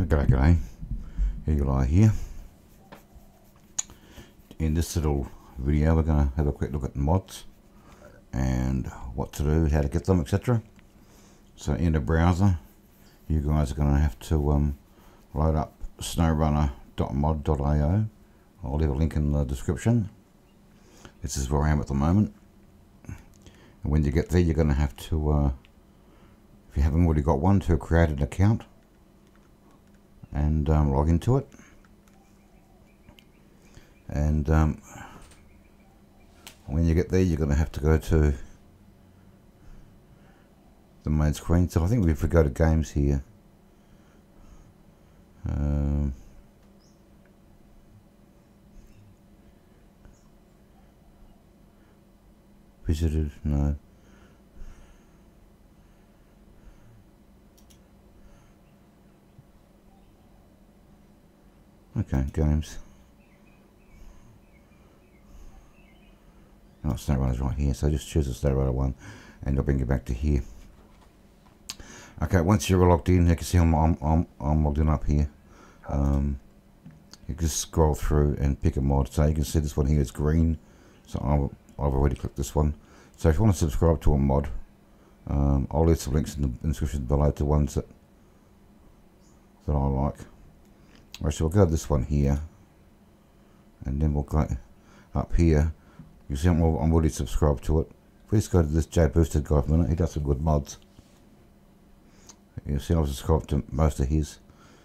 G'day, g'day. Eagle Eye here. In this little video, we're going to have a quick look at mods and what to do, how to get them, etc. So, in the browser, you guys are going to have to um, load up snowrunner.mod.io. I'll leave a link in the description. This is where I am at the moment. And when you get there, you're going to have to, uh, if you haven't already got one, to create an account and um, log into it. And um, when you get there you're going to have to go to the main screen. So I think if we go to games here um, visited no Okay, games. Oh, SnowRunner's right here, so just choose the SnowRunner one and I'll bring you back to here. Okay, once you're logged in, you can see I'm, I'm, I'm, I'm logged in up here. Um, you can scroll through and pick a mod. So you can see this one here is green. So I've, I've already clicked this one. So if you want to subscribe to a mod, um, I'll leave some links in the description below to ones that that I like. Right, so we'll go this one here. And then we'll go up here. You see I'm, already subscribed to it. Please go to this J Boosted guy for a minute. He does some good mods. You see I've subscribed to most of his.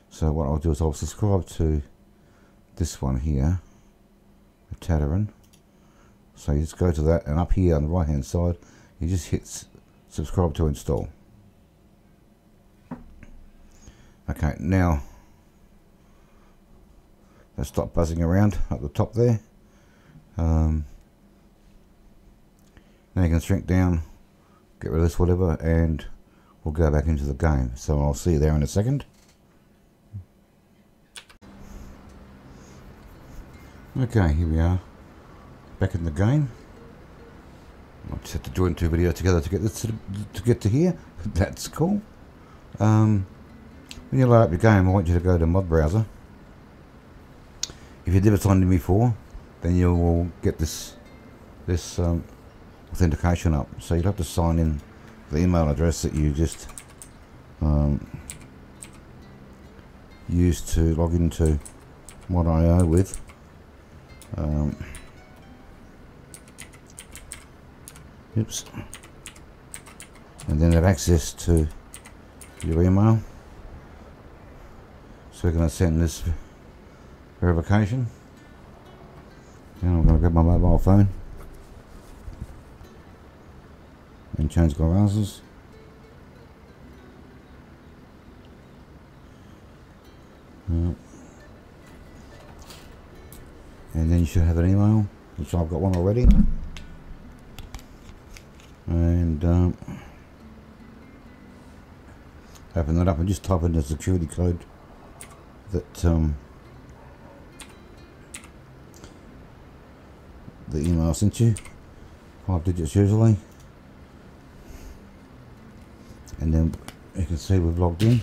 So what I'll do is I'll subscribe to this one here. Tataran. So you just go to that and up here on the right hand side you just hit subscribe to install. Okay, now Let's stop buzzing around at the top there. Um, now you can shrink down, get rid of this whatever, and we'll go back into the game. So I'll see you there in a second. Okay, here we are, back in the game. I just had to join two videos together to get this to, to get to here. That's cool. Um, when you load up your game, I want you to go to mod browser if you've never signed in before then you will get this this um, authentication up. So you'll have to sign in the email address that you just um, used to log into mod.io with. Um, oops. And then have access to your email. So we're going to send this verification. Now I'm going to grab my mobile phone and change browsers. And then you should have an email, which I've got one already. And um, open that up and just type in the security code that um, the email sent you. Five digits usually. And then you can see we've logged in.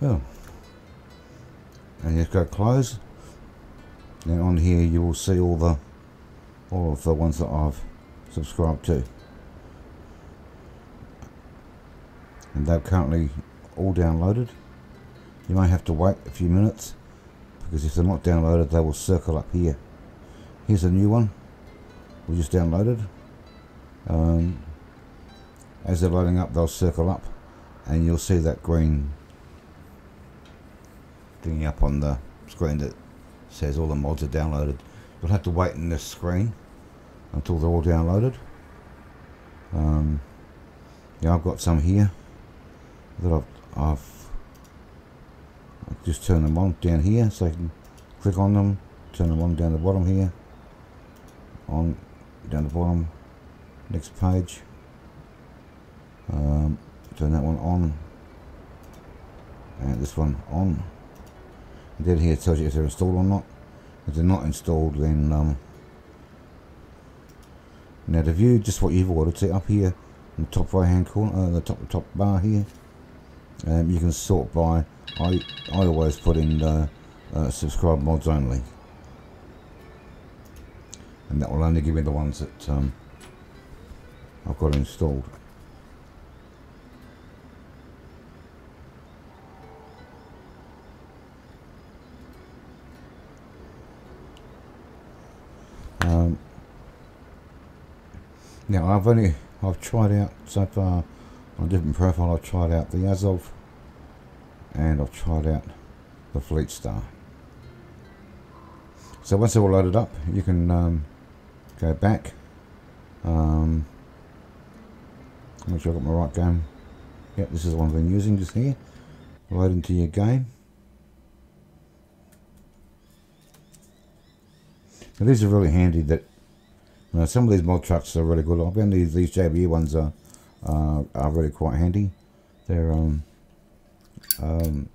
Well, and you go close. Now on here you will see all the all of the ones that I've subscribed to. And they're currently all downloaded. You may have to wait a few minutes because if they're not downloaded they will circle up here. Here's a new one. We just downloaded. Um, as they're loading up they'll circle up and you'll see that green thingy up on the screen that says all the mods are downloaded. You'll have to wait in this screen until they're all downloaded. Um, yeah I've got some here that I've, I've just turn them on down here so I can click on them. Turn them on down the bottom here. On down the bottom. Next page. Um, turn that one on. And this one on. And then here it tells you if they're installed or not. If they're not installed then um, now to view just what you've ordered see up here in the top right hand corner uh, the top top bar here Um, you can sort by. I I always put in uh, uh, subscribe mods only, and that will only give me the ones that um, I've got installed. Um, now I've only I've tried out so far on a different profile. I've tried out the Azov and I've tried out the Fleetstar. So once they're all loaded up, you can um, go back. Um, make sure I've got my right game. Yep, this is the one I've been using just here. Load into your game. Now these are really handy that now some of these mod trucks are really good. I found these, these JBE ones are, uh, are really quite handy. They're um, um,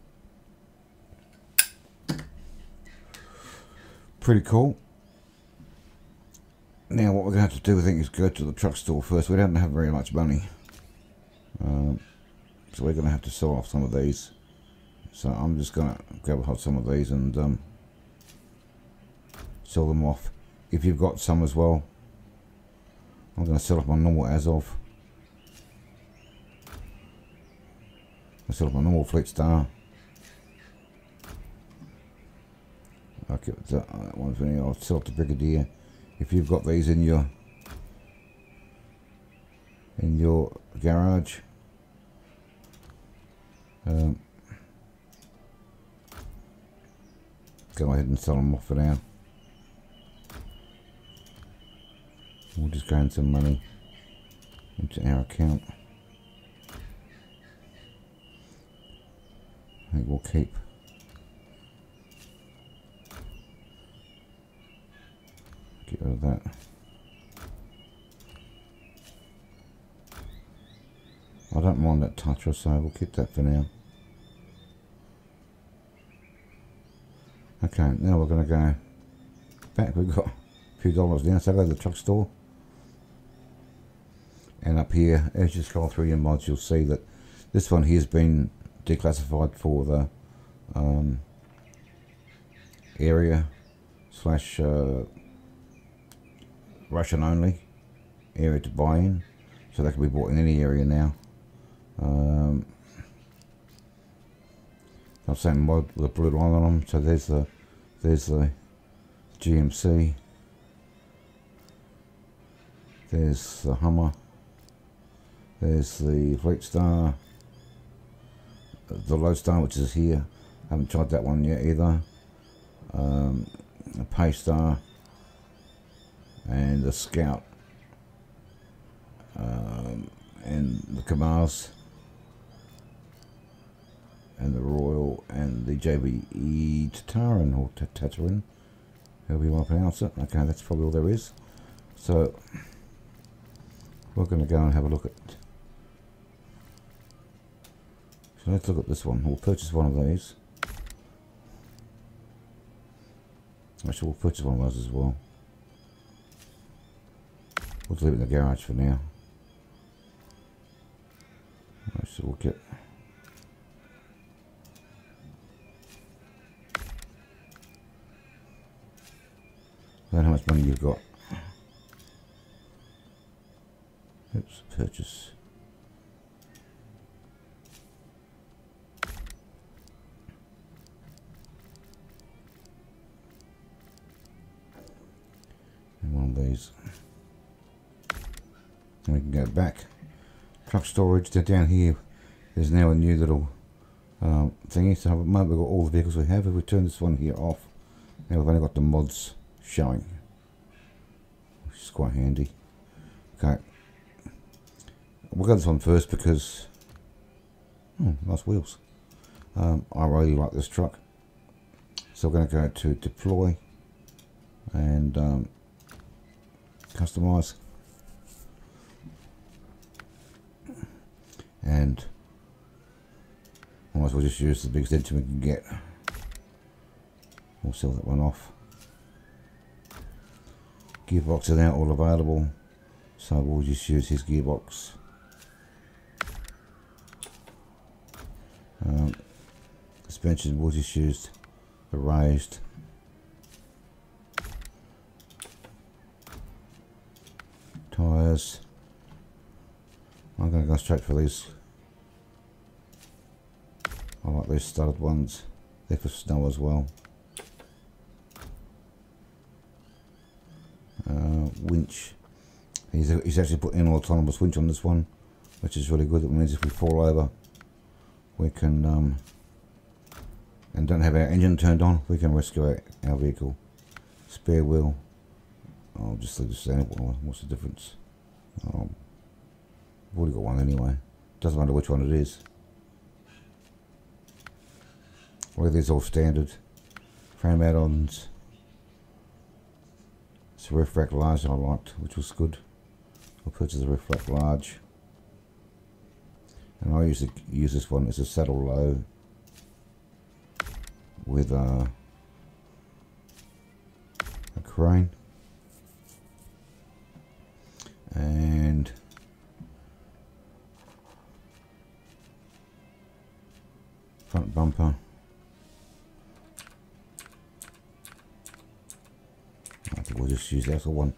pretty cool. Now what we're going to have to do I think is go to the truck store first. We don't have very much money. Um, so we're going to have to sell off some of these. So I'm just going to grab a hold some of these and um, sell them off. If you've got some as well, I'm going to sell off my normal Azov. I sell off my normal Fleetstar. Keep that, that one for me. I'll sell the Brigadier. If you've got these in your in your garage, um, go ahead and sell them off for now. We'll just gain some money into our account. I think we'll keep get rid of that. I don't mind that touch or so, we'll keep that for now. Okay, now we're going to go back. We've got a few dollars now, so go to the truck store. And up here, as you scroll through your mods, you'll see that this one here has been declassified for the um, area slash uh, Russian only area to buy in. So that can be bought in any area now. Um, I've seen mod with a blue line on them. So there's the there's the GMC. There's the Hummer. There's the Fleetstar. The Lodestar, which is here. Haven't tried that one yet either. Um, the Paystar. And the Scout. Um, and the Kamaz and the Royal and the JBE Tataran or Tataran, however you want to pronounce it. Okay, that's probably all there is. So we're going to go and have a look at. So let's look at this one. We'll purchase one of these. Actually, we'll purchase one of those as well. We'll leave it in the garage for now. So we'll get know how much money you've got. Oops, purchase. And we can go back. Truck storage, they're down here. There's now a new little um, thingy. So at the moment we've got all the vehicles we have. If we turn this one here off, now we've only got the mods showing, which is quite handy. Okay, we'll go this one first because, oh, nice wheels. Um, I really like this truck. So we're going to go to deploy and um, customize. And I might as well just use the biggest engine we can get. We'll sell that one off gearbox are now all available so we'll just use his gearbox Um, suspension was issued, raised. I'm going to go straight for these. I like these studded ones. They're for snow as well. Uh, winch. He's, he's actually put in an autonomous winch on this one, which is really good. It means if we fall over, we can, um, and don't have our engine turned on, we can rescue our, our vehicle. Spare wheel. I'll just leave this one. What's the difference? Oh, I've already got one anyway. Doesn't matter which one it is. Well, these all standard. Frame add-ons. It's a roof rack large I liked, which was good. I'll purchase a roof rack large. And I usually use this one as a saddle low with a, a crane. And front bumper. I think we'll just use that for one.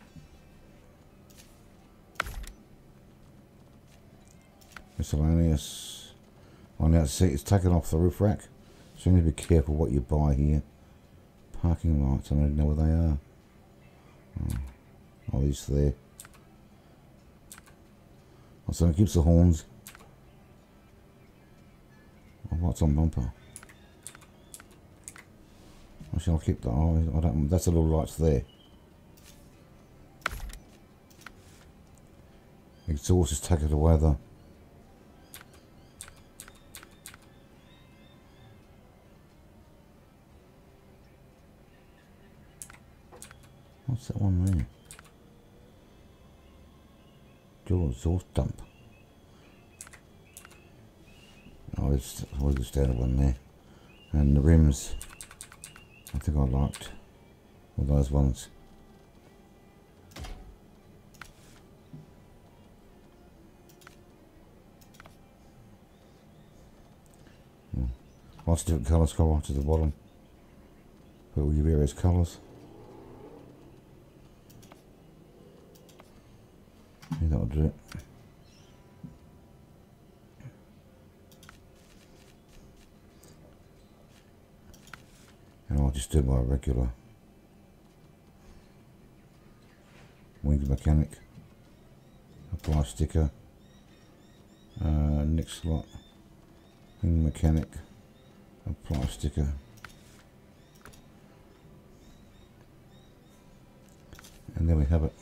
Miscellaneous. On the outside, it's taken off the roof rack. So you need to be careful what you buy here. Parking lights, I don't know where they are. Oh, oh these there. Oh, so it keeps the horns. Oh, what's on bumper? I shall keep that. Oh, I don't. That's a little lights there. Exhaust is taken the weather. What's that one there? Dump. Oh, it's was the standard one there. And the rims, I think I liked all those ones. Lots of different colours go on to the bottom. Put all your various colours. That'll do it. And I'll just do my regular wings mechanic. Apply sticker. Uh, next slot. Wing mechanic apply sticker and there we have it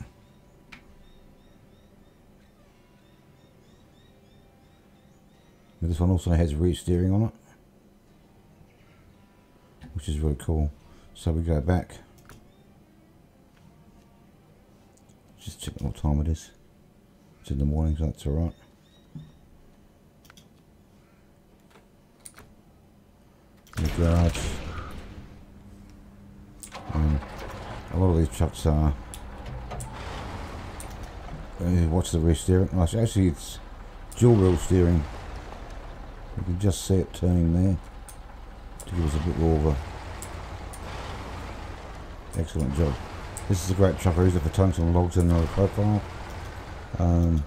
this one also has rear steering on it which is really cool so we go back just check what time it is it's in the morning so that's alright The garage. Um, a lot of these trucks are. Uh, watch the rear steering. Actually, it's dual wheel steering. You can just see it turning there to give us a bit more of a excellent job. This is a great truck. I use it for tungsten logs in another profile. Um,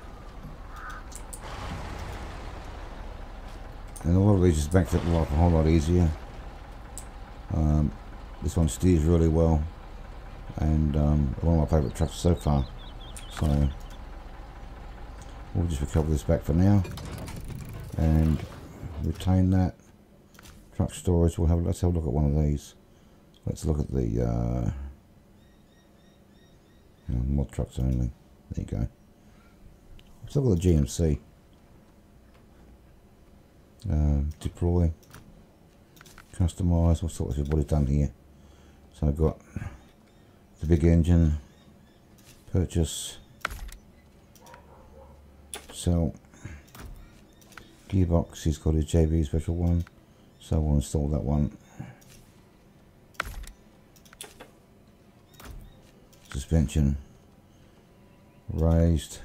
and a lot of these just makes it life a whole lot easier. Um, this one steers really well and um, one of my favourite trucks so far. So we'll just recover this back for now and retain that. Truck storage, we'll have let's have a look at one of these. Let's look at the uh, mod trucks only. There you go. Let's look at the GMC. Uh, deploy customize what sort of what it's done here so I've got the big engine purchase sell gearbox he's got his JB special one so we'll install that one suspension raised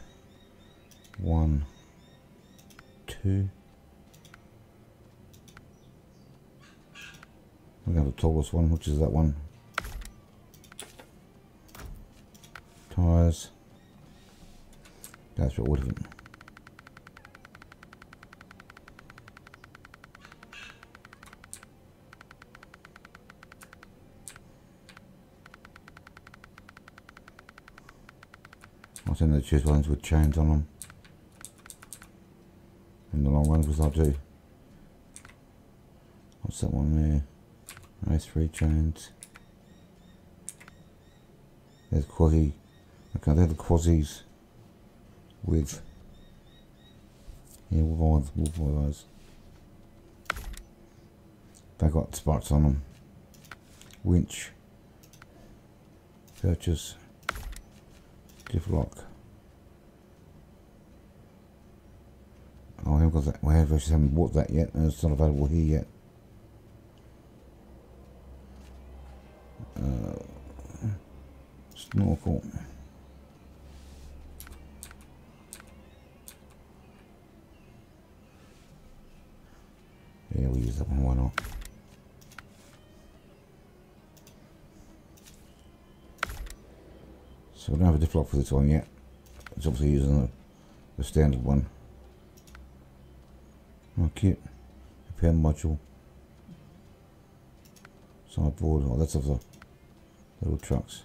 one two We have the tallest one, which is that one. Tires. That's what would have been. I think they choose ones with chains on them. And the long run, because I do. What's that one there? Nice three chains. There's quasi. Okay, they're the quasis with. Yeah, with all, with all those. They got spots on them. Winch. Purchase. Diff lock. Oh, I haven't got that. We have actually haven't bought that yet, and it's not available here yet. Uh, snorkel. Yeah, we'll use that one, why not? So we don't have a diff lock for this one yet. It's obviously using the, standard one. Oh, cute. Repair module. Sideboard. Oh, that's of the little trucks.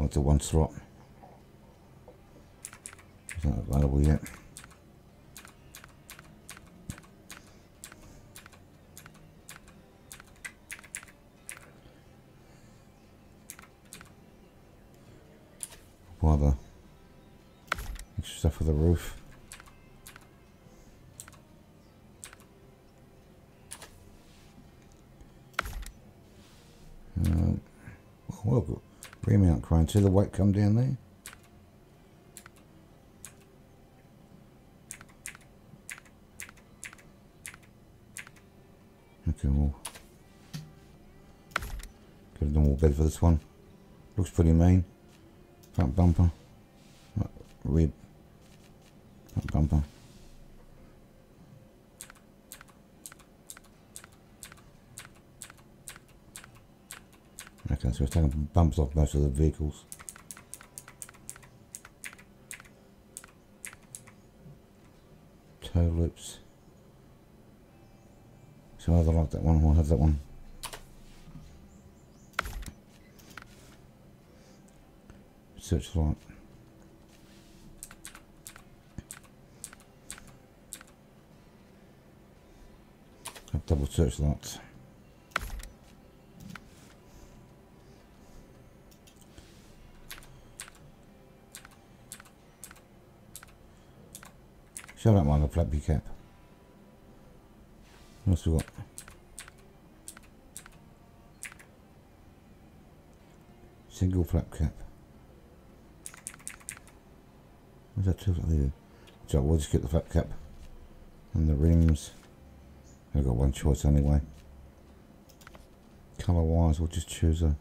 Oh, it's a one slot. It's not available yet. Bother. Extra stuff for the roof. Um, well, remount crane. See the weight come down there? Okay, well, get a normal bed for this one. Looks pretty mean. Front bumper. Rib. Front bumper. Okay, so it's taking bumps off most of the vehicles. Toe loops. So I like that one, I'll have that one. Searchlight. Double searchlights. Shut up, the flappy cap. What's we got? Single flap cap. What's that two there? So we'll just get the flap cap and the rims. I've got one choice anyway. Colour wise, we'll just choose a.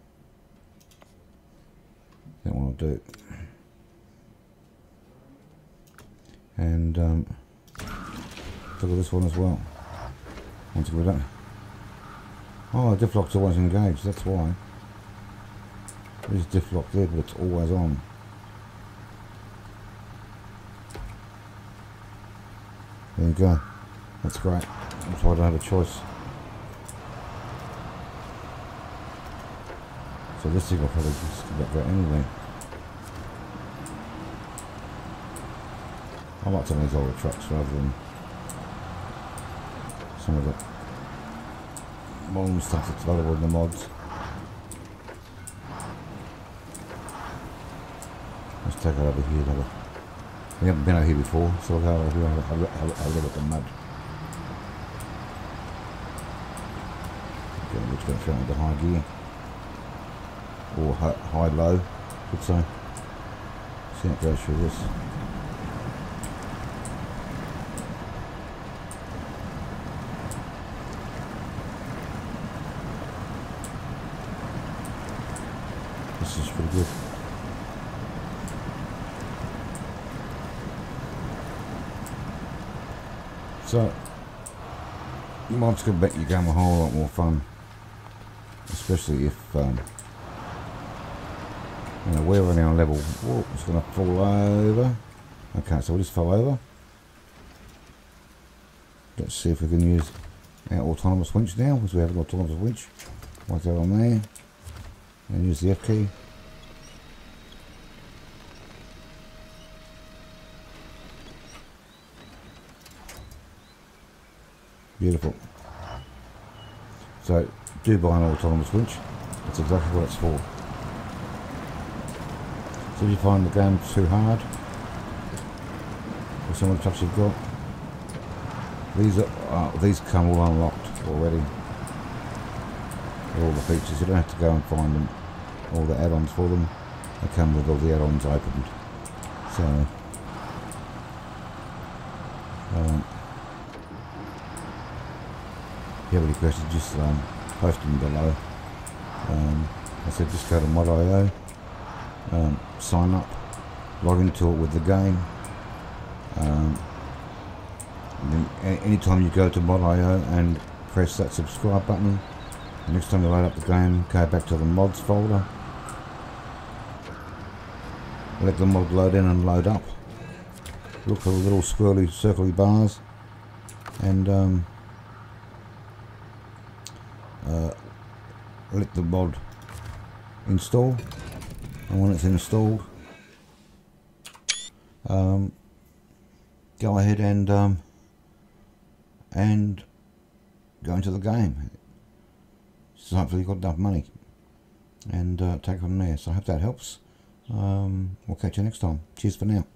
Want to do. And um, look at this one as well. Once we don't. Oh, the diff lock's always engaged. That's why. There's diff lock there, but it's always on. There you go. That's great. That's why I don't have a choice. So this thing will probably just get that anyway. I like some of these older trucks rather than some of the modern stuff that's available in the mods. Let's take it over here. We haven't been out here before, so we'll have a, look at the mud. Okay, we're just going to throw into high gear. Or high, high low, I should say. See how it goes through this. This is pretty good. So, mods could make your game a whole lot more fun. Especially if, um, you know, we're only on level, whoa, it's going to fall over. Okay, so we'll just fall over. Let's see if we can use our autonomous winch now, because we have an autonomous winch. Right there on there. And use the F key. Beautiful. So, do buy an autonomous winch. That's exactly what it's for. So if you find the game too hard, or some of the you've got, these are uh, these come all unlocked already. All the features, you don't have to go and find them, all the add-ons for them. They come with all the add-ons opened. So, um, if have any questions, just um, post them below. Um, I said just go to mod.io, um, sign up, log into it with the game. Um, then anytime you go to mod.io and press that subscribe button, the next time you load up the game, go back to the mods folder. Let the mod load in and load up. Look for the little swirly, circly bars, and um, uh, let the mod install. And when it's installed um, go ahead and um, and go into the game. So hopefully you've got enough money. And uh, take from there. So I hope that helps. Um, we'll catch you next time. Cheers for now